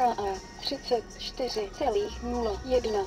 KA 34,01